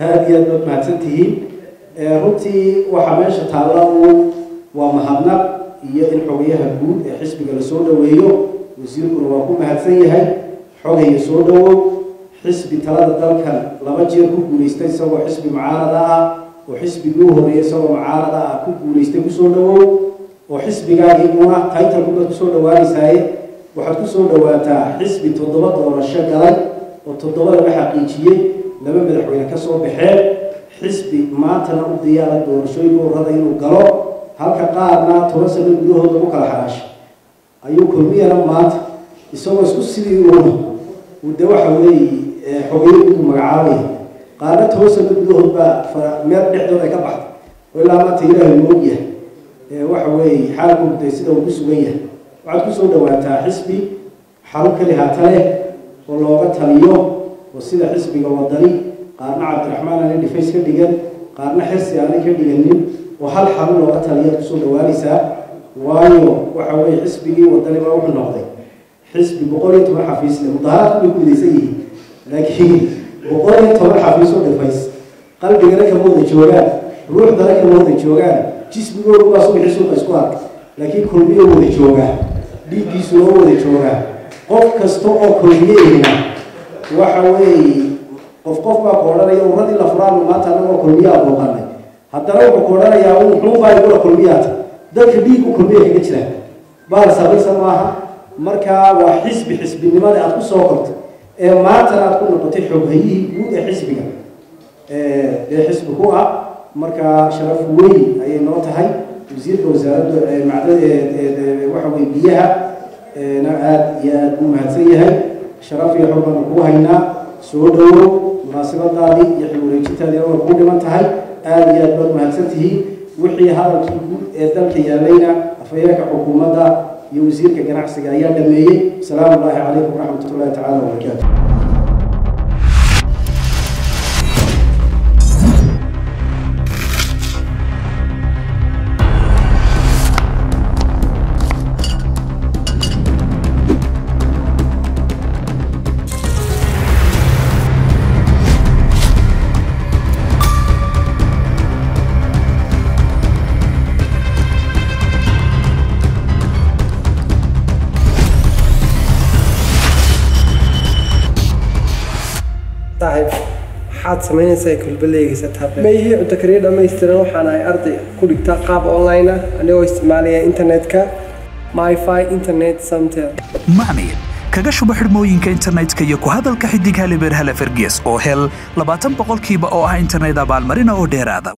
aada iyo aad baad mahadsan tihiin runtii waxaa meesha taalla uu waa mahadnaq iyo in xogayaha guud ee xisbiga la soo dhoweeyo wasiirkuna waa ku mahadsan yahay. Xogaya soo dhowow xisbi talada dalkan laba jeer ku guulaystay isagoo xisbi mucaarada ah oo xisbigii u horeeyay isagoo mucaarada ah ku guulaystay ku soo dhowow oo xisbigaagii una taytalkubaad ku soo dhawaanaysaaye waxaad ku soo dhawaataa xisbi toddoba doorasho galay oo toddoba laga xaqiijiyey laba madaxweyne ka soo baxeen xisbi maantana u diyaara doorashooyinka urada inuu galo halka qaarna toban sano gudahooda u kala xaraashay ayuu kulmiyana maanta isagoo isku sidii uuna uu de waxa weeye xogeyo ugu magacaabaya qaarna toban sano gudahood baa meel dhexdood ay ka baxday. Oo ilaa maanta ilaahay moog yahay. Waxa weeye xaalku de sida uu ku sugan yahay. Waxaad ku soo dhawaataa xisbi xarun keli haata leh oo looga taliyo oo sida xisbiga wadani qaarna cabdiraxmaan aanay dhifays ka dhigan qaarna xirsi aanay ka dhiganin oo hal xarun looga taliyaad ku soo dhawaanaysaa. Waayo waxa weeye xisbigii wadani baa wuxuu noqday. Xisbi boqol iyo toban xafiis le mudaharaadku bay gudaysan yihiin. Laakiin boqol iyo toban xafiis oo dhifays qalbigana kama wada joogaan ruuxdana kama wada joogaan jismigoodu waa isku arka laakiin kulmiyo wada joogaa dhiiggiisu loo wada joogaa. Qof kasta oo kulmiyeyna waxa weeye qof qof baa ku odhanaya uradii la furaan maanta anagoo kulmiyaa booqanay haddana wuxuu ku odhanayaa muxuu baa igula kulmiyaata dadka dhiigu kulmiya kaga jira baal sabaysa maaha. Markaa waa xisbi xisbinimada aad ku soo korto ee maantana aad ku noqotay xoghayihii guud ee xisbiga. Ee xisbi ku ah. Markaa sharaf weyn ayay noo tahay. Wasiirka wasaaradda macdada waxa weye biyaha na aada iyo aada u mahadsan yahay sharaf iyo xog baanu kuu haynaa soo dhowow munaasabadaadii iyo xil wareejintaadii waa kuu dhiman tahay aada iyo aad baad mahadsan tihiin wixii hadalkii guud ee dalka yaalayna afhayeenka xukuumadda iyo wasiirka ganacsiga ayaa dhameeyey asalaamu ullaahi calaykum waraxmat ullahi tacala wabarakaatu maxaad samaynaysaa kulbaleygiisa mayhii cunto kariya dhammaystiran waxaan ahay arday ku dhigta qaab online ah. Anigoo isticmaalaya internetka myfi internet samtel macmiil kaga shubo xidhmooyinka internetka iyo ku hadalka xidig halibeer hale ferges oo hel labaatan boqolkiiba oo ah internet abaalmarina oo dheeraada